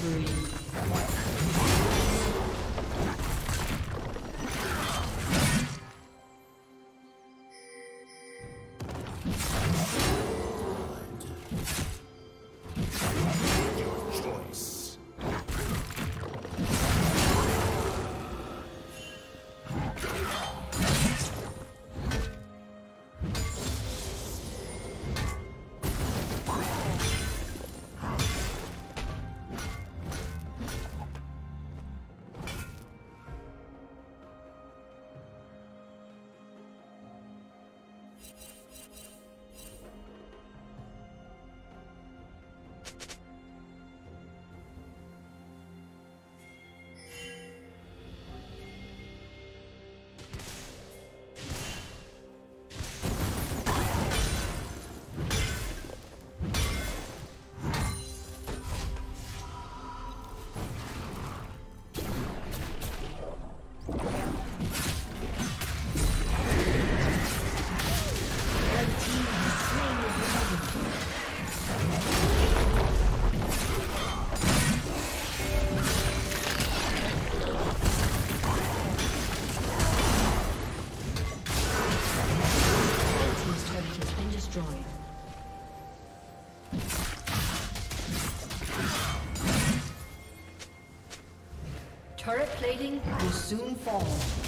Plating will soon fall.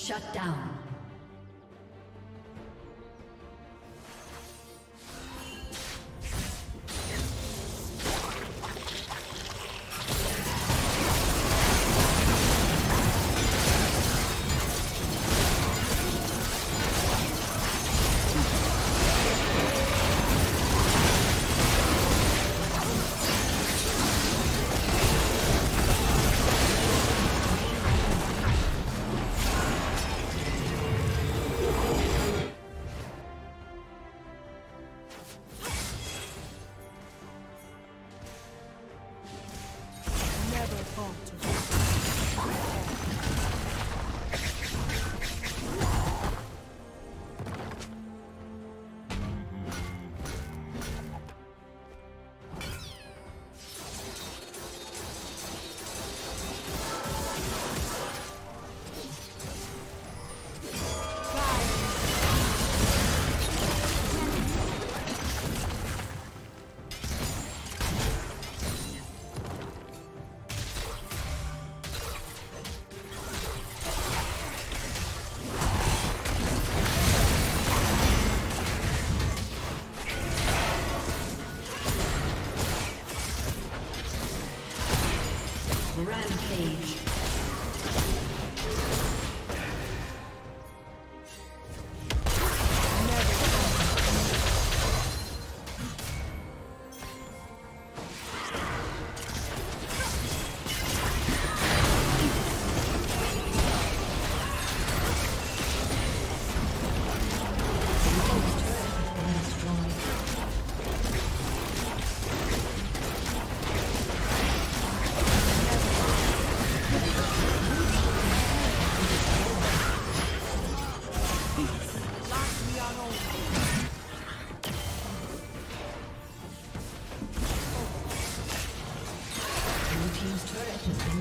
Shut down. Has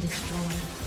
destroyed.